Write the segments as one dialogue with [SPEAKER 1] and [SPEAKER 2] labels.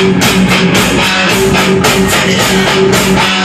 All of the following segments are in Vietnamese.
[SPEAKER 1] Thank you.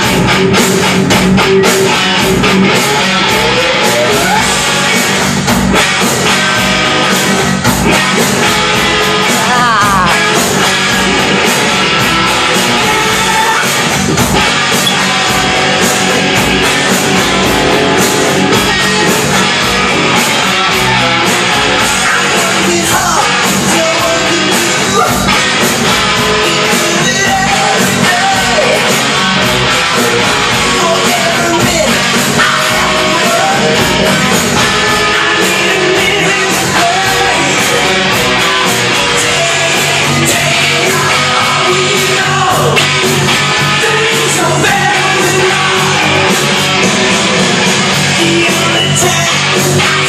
[SPEAKER 1] Music